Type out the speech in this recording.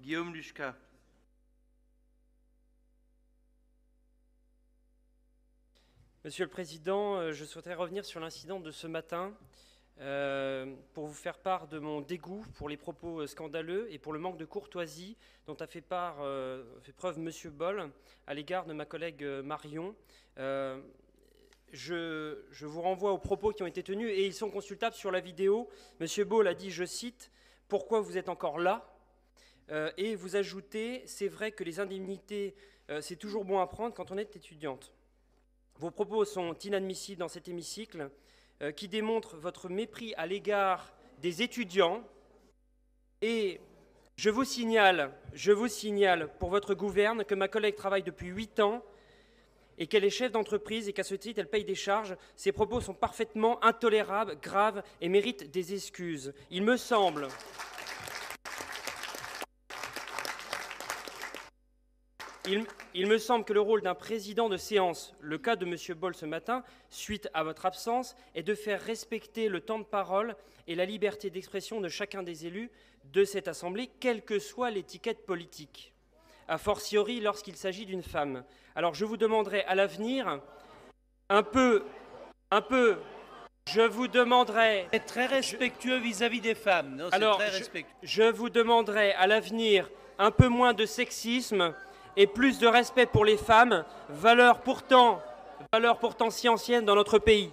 Guillaume Luchka. Monsieur le Président, euh, je souhaiterais revenir sur l'incident de ce matin euh, pour vous faire part de mon dégoût pour les propos euh, scandaleux et pour le manque de courtoisie dont a fait, preuve Monsieur Boll à l'égard de ma collègue Marion. Je, je vous renvoie aux propos qui ont été tenus et ils sont consultables sur la vidéo. Monsieur Boll a dit, je cite, Pourquoi vous êtes encore là? Euh, Et vous ajoutez, c'est vrai que les indemnités, euh, c'est toujours bon à prendre quand on est étudiante. Vos propos sont inadmissibles dans cet hémicycle, euh, qui démontrent votre mépris à l'égard des étudiants. Et je vous signale, je vous signale pour votre gouverne que ma collègue travaille depuis huit ans et qu'elle est chef d'entreprise et qu'à ce titre elle paye des charges. Ces propos sont parfaitement intolérables, graves et méritent des excuses. Il me semble. Il, il me semble que le rôle d'un président de séance, le cas de M. Boll ce matin, suite à votre absence, est de faire respecter le temps de parole et la liberté d'expression de chacun des élus de cette Assemblée, quelle que soit l'étiquette politique, a fortiori lorsqu'il s'agit d'une femme. Alors je vous demanderai à l'avenir un peu, un peu, je vous demanderai C'est très respectueux vis-à-vis des femmes. Non, c'est Alors, très je- respectueux. Je vous demanderai à l'avenir un peu moins de sexisme et plus de respect pour les femmes, valeur pourtant, si ancienne dans notre pays.